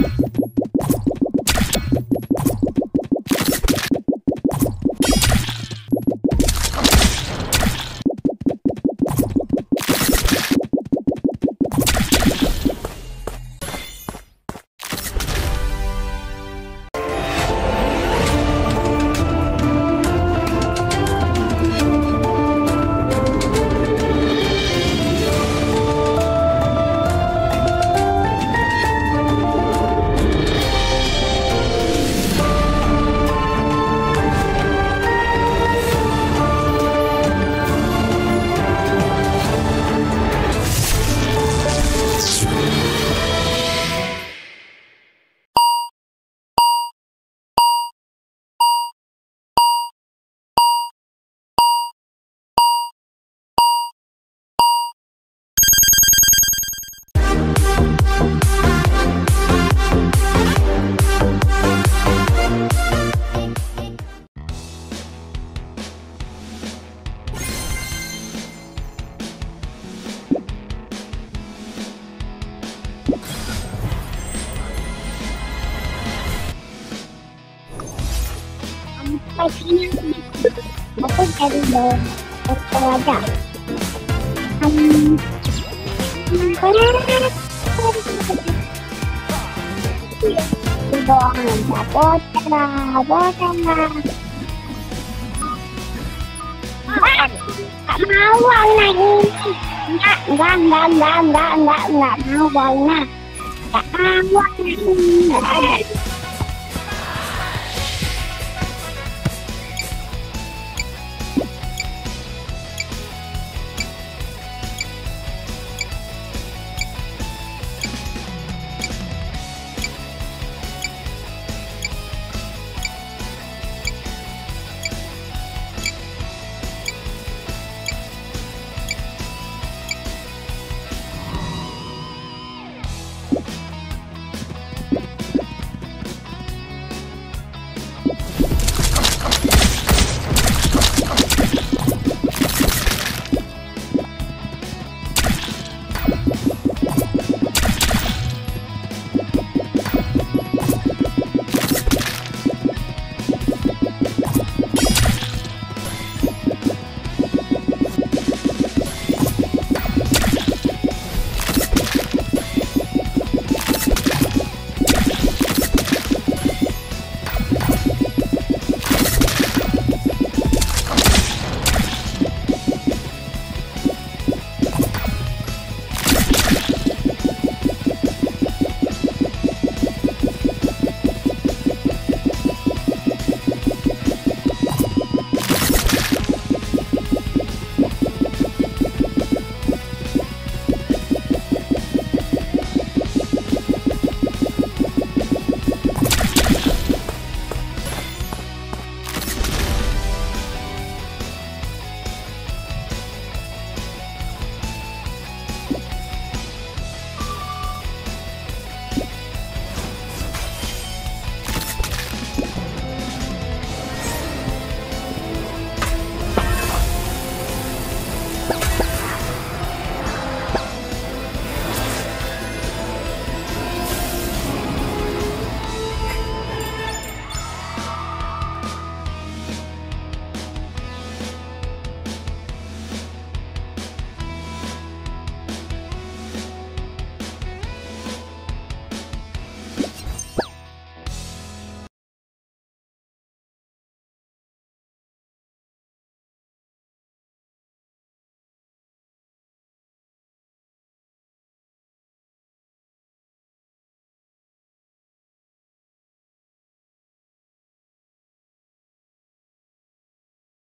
you aku cari dong foto aja hmm doang aja potra potra Gak mau warna ini Enggak, enggak, enggak, enggak, enggak, enggak, enggak mau warna Gak mau warna ini Enggak ada